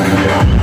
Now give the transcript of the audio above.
Yeah.